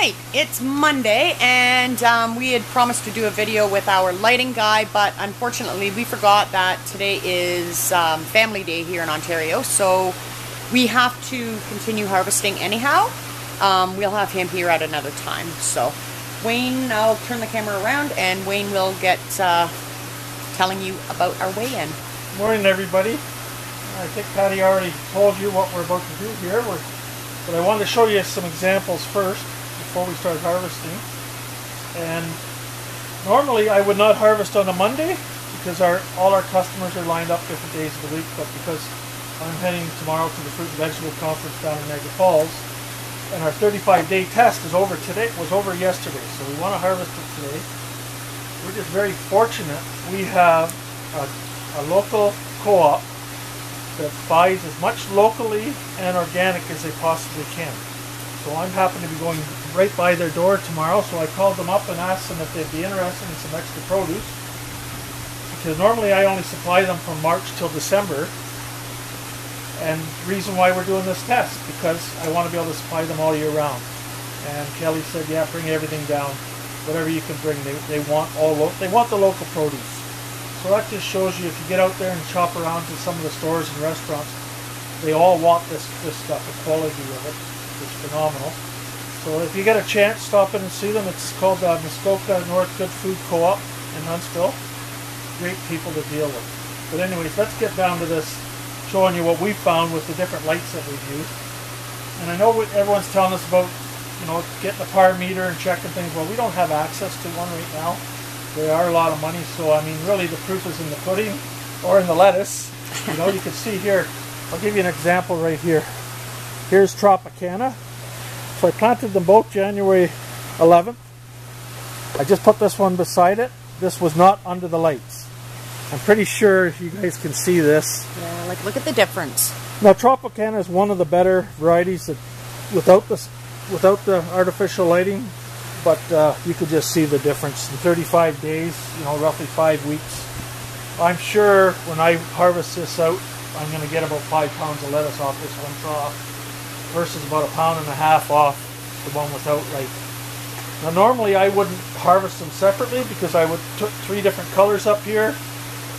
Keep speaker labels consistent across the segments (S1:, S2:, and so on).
S1: right, it's Monday, and um, we had promised to do a video with our lighting guy, but unfortunately we forgot that today is um, family day here in Ontario, so we have to continue harvesting anyhow. Um, we'll have him here at another time. So, Wayne, I'll turn the camera around, and Wayne will get uh, telling you about our weigh-in.
S2: Morning, everybody. I think Patty already told you what we're about to do here, we're, but I wanted to show you some examples first before we start harvesting. And normally I would not harvest on a Monday because our all our customers are lined up different days of the week, but because I'm heading tomorrow to the Fruit and Vegetable Conference down in Niagara Falls, and our 35-day test is over today, it was over yesterday, so we want to harvest it today. We're just very fortunate. We have a, a local co-op that buys as much locally and organic as they possibly can. So I'm happen to be going right by their door tomorrow, so I called them up and asked them if they'd be interested in some extra produce. Because normally I only supply them from March till December. And the reason why we're doing this test, because I want to be able to supply them all year round. And Kelly said, yeah, bring everything down. Whatever you can bring. They, they want all they want the local produce. So that just shows you if you get out there and shop around to some of the stores and restaurants, they all want this, this stuff. The quality of it is phenomenal. So if you get a chance, stop in and see them. It's called uh, Muskoka North Good Food Co-op in Huntsville. Great people to deal with. But anyways, let's get down to this, showing you what we found with the different lights that we've used. And I know what everyone's telling us about, you know, getting a PAR meter and checking things. Well, we don't have access to one right now. They are a lot of money, so I mean, really the proof is in the pudding or in the lettuce. You know, you can see here, I'll give you an example right here. Here's Tropicana. So I planted them both January 11th. I just put this one beside it. This was not under the lights. I'm pretty sure if you guys can see this.
S1: Yeah, like look at the difference.
S2: Now Tropicana is one of the better varieties that without the without the artificial lighting but uh, you could just see the difference in 35 days, you know, roughly five weeks. I'm sure when I harvest this out, I'm going to get about five pounds of lettuce off this one trough versus about a pound and a half off the one without light. Now normally I wouldn't harvest them separately because I would put three different colors up here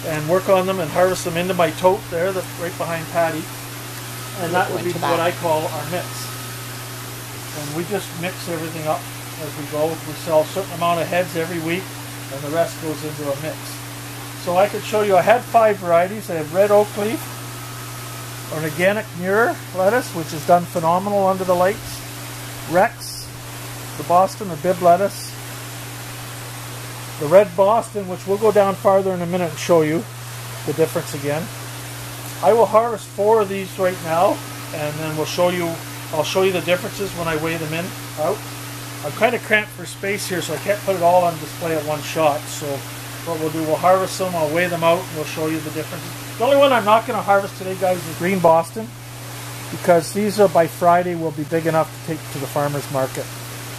S2: and work on them and harvest them into my tote there that's right behind Patty. And that would be what I call our mix. And we just mix everything up as we go. We sell a certain amount of heads every week, and the rest goes into a mix. So I could show you, I had five varieties. I have red oak leaf, organic Muir lettuce, which is done phenomenal under the lights, Rex, the Boston, the Bibb lettuce, the red Boston, which we'll go down farther in a minute and show you the difference again. I will harvest four of these right now, and then we'll show you, I'll show you the differences when I weigh them in out. I'm kind of cramped for space here, so I can't put it all on display at one shot. So what we'll do, we'll harvest them, I'll weigh them out, and we'll show you the differences. The only one I'm not going to harvest today, guys, is Green Boston, because these are by Friday will be big enough to take to the farmer's market.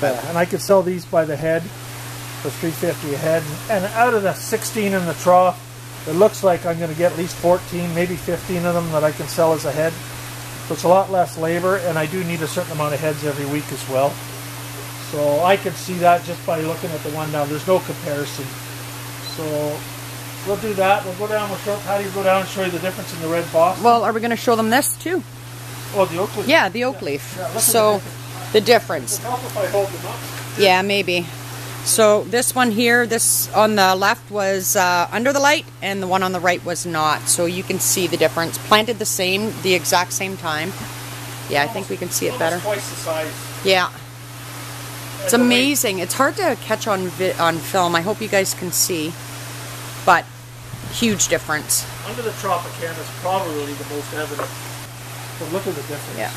S2: Uh, and I could sell these by the head for 350 a head. And out of the 16 in the trough, it looks like I'm going to get at least 14, maybe 15 of them that I can sell as a head. So it's a lot less labor, and I do need a certain amount of heads every week as well. So I can see that just by looking at the one down. There's no comparison. So we'll do that. We'll go down. We'll show how do you go down and show you the difference in the red boss.
S1: Well, are we going to show them this too?
S2: Oh, the oak leaf.
S1: Yeah, the oak leaf. Yeah, so the difference. Yeah, maybe. So this one here, this on the left was uh, under the light, and the one on the right was not. So you can see the difference. Planted the same, the exact same time. Yeah, I think we can see it better.
S2: Twice the size.
S1: Yeah. It's amazing. It's hard to catch on on film. I hope you guys can see, but huge difference.
S2: Under the Tropicana is probably the most evident. But look at the difference.
S1: Yeah,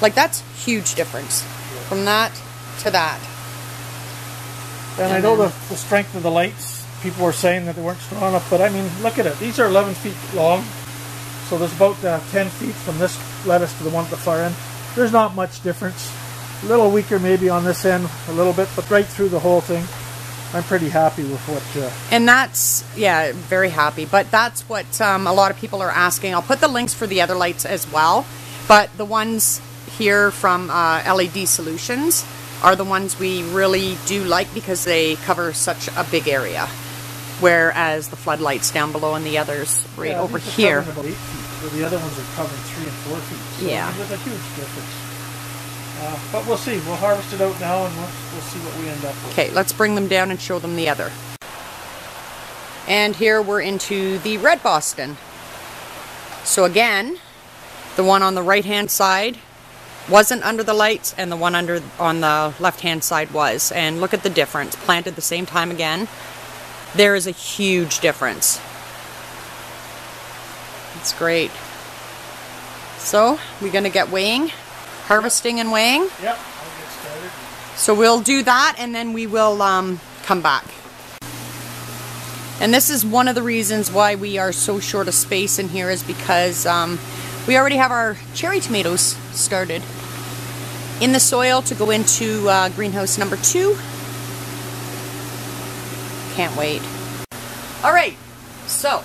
S1: like that's huge difference yeah. from that to that.
S2: And, and I know the, the strength of the lights. People were saying that they weren't strong enough, but I mean, look at it. These are 11 feet long, so there's about uh, 10 feet from this lettuce to the one at the far end. There's not much difference. A little weaker maybe on this end a little bit, but right through the whole thing. I'm pretty happy with what. Uh,
S1: and that's, yeah, very happy. But that's what um, a lot of people are asking. I'll put the links for the other lights as well. But the ones here from uh, LED Solutions, are the ones we really do like because they cover such a big area. Whereas the floodlights down below and the others right
S2: Yeah,
S1: over here.
S2: Feet, the other ones are covering three and four feet. So
S1: Yeah.
S2: There's a huge difference. Uh, but we'll see. We'll harvest it out now and we'll, we'll see what we end up with.
S1: Okay, let's bring them down and show them the other. And here we're into the red Boston. So again, the one on the right hand side wasn't under the lights and the one under on the left hand side was. And look at the difference. Planted the same time again. There is a huge difference. It's great. So, we're going to get weighing, harvesting and weighing.
S2: Yep, I'll get started.
S1: So we'll do that and then we will um, come back. And this is one of the reasons why we are so short of space in here is because um, we already have our cherry tomatoes started in the soil to go into uh, greenhouse number two. Can't wait. All right, so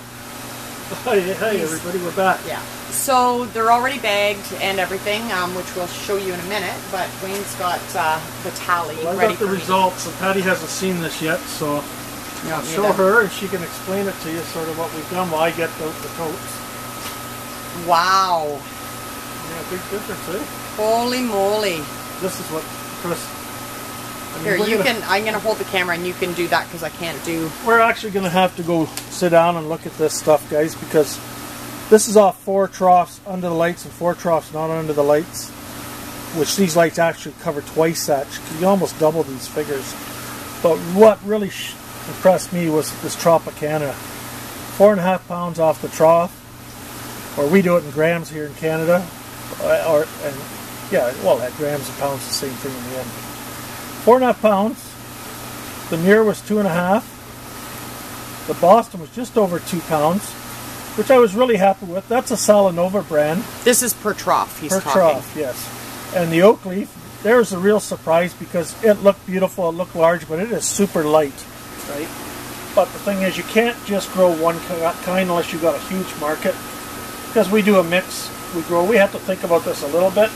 S2: Hi, hi everybody, we're back.
S1: yeah. So they're already bagged and everything, um, which we'll show you in a minute. But Wayne's got uh, the tally
S2: Well, I
S1: ready
S2: got the results, and Patty hasn't seen this yet, so
S1: You
S2: I'll show her and she can explain it to you, sort of what we've done while I get out the totes.
S1: Wow.
S2: Yeah, big difference, eh?
S1: Holy moly.
S2: This is what Chris. I mean,
S1: Here, you
S2: gonna-
S1: can, I'm going to hold the camera and you can do that because I can't do.
S2: We're actually going to have to go sit down and look at this stuff, guys, because this is off four troughs under the lights and four troughs not under the lights, which these lights actually cover twice that. You almost double these figures. But what really impressed me was this Tropicana. Four and a half pounds off the trough, or we do it in grams here in Canada, uh, or and yeah, well, at grams and pounds, the same thing in the end. Four and a half pounds. The Muir was two and a half. The Boston was just over two pounds, which I was really happy with. That's a Salanova brand
S1: This is per trough he's
S2: per
S1: talking.
S2: trough, yes. And the oak leaf, there's a real surprise because it looked beautiful, it looked large, but it is super light, right? But the thing is, you can't just grow one kind unless you've got a huge market. Because we do a mix, we grow. We have to think about this a little bit.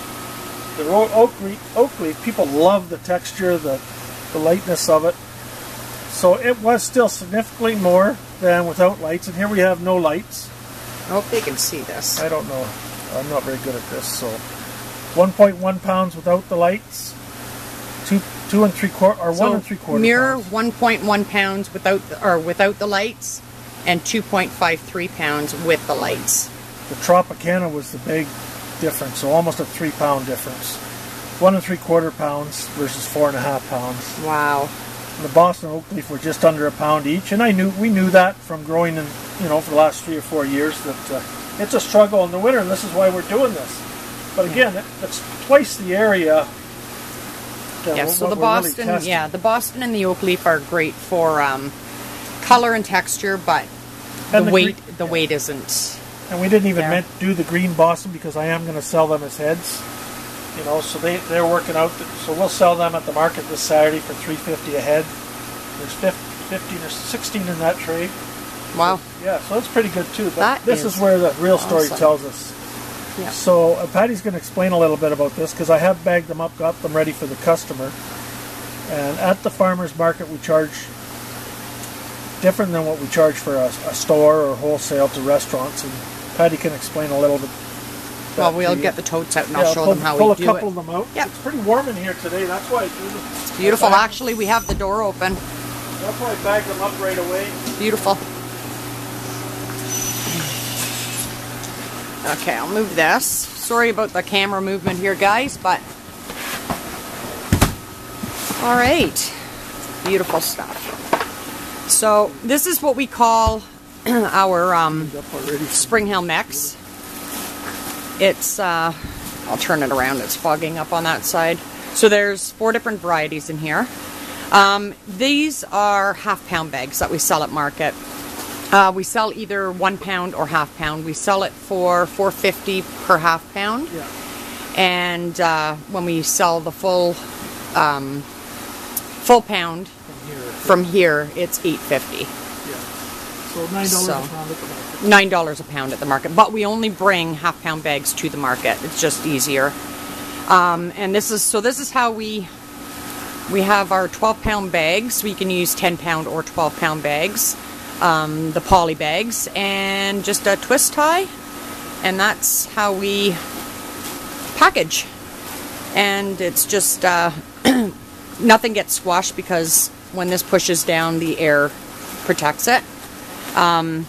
S2: The oak leaf, oak leaf, people love the texture, the, the lightness of it. So it was still significantly more than without lights, and here we have no lights.
S1: I hope they can see this.
S2: I don't know. I'm not very good at this. So, 1.1 pounds without the lights. Two, two and three quarter, or
S1: So
S2: one and three quarter. Muir
S1: 1.1 pounds without the, or without the lights, and 2.53 pounds with the lights.
S2: The Tropicana was the big difference, so almost a three pound difference. One and three quarter pounds versus four and a half pounds.
S1: Wow.
S2: The Boston oak leaf were just under a pound each, and I knew we knew that from growing in you know for the last three or four years that uh, it's a struggle in the winter, and this is why we're doing this. But again, it, it's twice the area.
S1: Yeah. So the
S2: really
S1: Boston,
S2: testing.
S1: yeah, the Boston and the oak leaf are great for um, color and texture, but
S2: And
S1: the
S2: the
S1: weight,
S2: green-
S1: the
S2: yeah.
S1: weight isn't.
S2: And we didn't even
S1: Yeah.
S2: do the green Boston because I am going to sell them as heads. You know, so they they're working out. th- So we'll sell them at the market this Saturday for three fifty a head. There's 15 or sixteen in that tray.
S1: Wow.
S2: Yeah, so that's pretty good too. But
S1: That
S2: this
S1: is
S2: is, where the real story
S1: awesome.
S2: tells us.
S1: Yeah.
S2: So uh, Patty's going to explain a little bit about this because I have bagged them up, got them ready for the customer. And at the farmers market, we charge different than what we charge for a, a store or wholesale to restaurants. And Patty can explain a little bit.
S1: Well, we'll get the totes out and I'll show them how we do it.
S2: pull a couple of them out.
S1: Yep.
S2: It's pretty warm in here today. That's why I do them.
S1: Beautiful.
S2: Bag-
S1: Actually, we have the door open.
S2: That's why I bagged them up right away.
S1: Beautiful. Okay, I'll move this. Sorry about the camera movement here, guys, but... All right. Beautiful stuff. So, this is what we call our um. Spring Hill mix. It's, uh, I'll turn it around, it's fogging up on that side. So there's four different varieties in here. Um, these are half pound bags that we sell at market. Uh, we sell either one pound or half pound. We sell it for 450 per half pound.
S2: Yeah.
S1: And uh, when we sell the full um, full pound
S2: From here.
S1: from here, it's 850.
S2: So nine dollars
S1: So.
S2: a pound at the market.
S1: nine dollars a pound at the market but we only bring half pound bags to the market it's just easier um, and this is so this is how we we have our 12 pound bags. We can use 10 pound or 12 pound bags. Um, the poly bags and just a twist tie. And that's how we package. And it's just, uh, nothing gets squashed because when this pushes down, the air protects it. Um,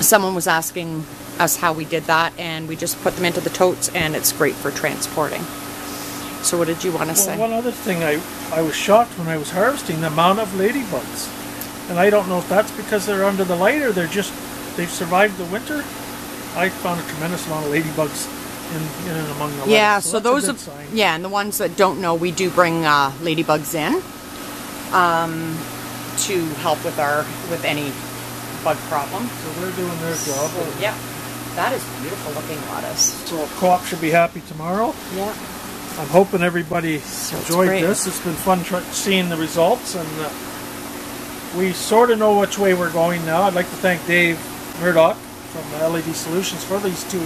S1: someone was asking us how we did that, and we just put them into the totes, and it's great for transporting. So, what did you want to
S2: Well,
S1: say?
S2: one other thing, I, I was shocked when I was harvesting the amount of ladybugs. And I don't know if that's because they're under the light or they're just, they've survived the winter. I found a tremendous amount of ladybugs in, in and among the
S1: yeah,
S2: lettuce,
S1: so, those of
S2: sign.
S1: yeah, and the ones that don't know, we do bring uh, ladybugs in um, to help with our with any bug problem.
S2: So they're doing their job.
S1: So, yeah, that is beautiful looking lettuce.
S2: So co-op should be happy tomorrow.
S1: Yeah.
S2: I'm hoping everybody
S1: it's
S2: enjoyed
S1: great.
S2: this. It's been fun seeing the results, and uh, we sort of know which way we're going now. I'd like to thank Dave Murdoch from LED Solutions for these two.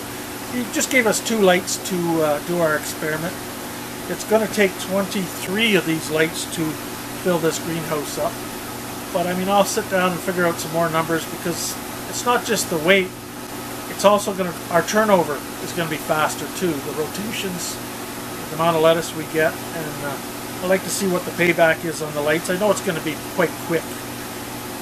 S2: He just gave us two lights to uh, do our experiment. It's going to take 23 of these lights to fill this greenhouse up. But I mean, I'll sit down and figure out some more numbers because it's not just the weight. It's also going to, our turnover is going to be faster too. The rotations, the amount of lettuce we get, and uh, I'd like to see what the payback is on the lights. I know it's going to be quite quick.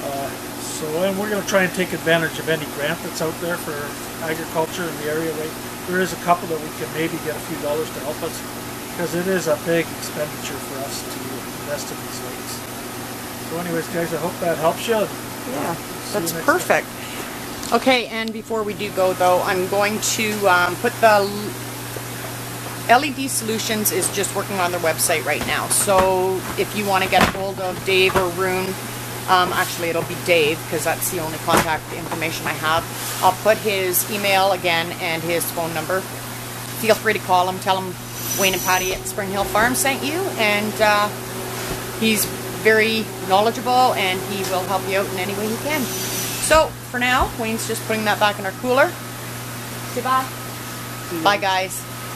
S2: Uh, so, and we're going to try and take advantage of any grant that's out there for agriculture in the area. Right, there is a couple that we can maybe get a few dollars to help us because it is a big expenditure for us to invest in these lights. So, anyways, guys, I hope that helps you.
S1: Yeah,
S2: See you
S1: that's
S2: next
S1: perfect. Okay, and before we do go though, I'm going to um, put the LED Solutions is just working on their website right now. So if you want to get a hold of Dave or Rune, um, actually it'll be Dave because that's the only contact information I have. I'll put his email again and his phone number. Feel free to call him. Tell him Wayne and Patty at Spring Hill Farm sent you, and uh, he's very knowledgeable and he will help you out in any way he can. So for now, Wayne's just putting that back in our cooler. Say bye. Bye guys.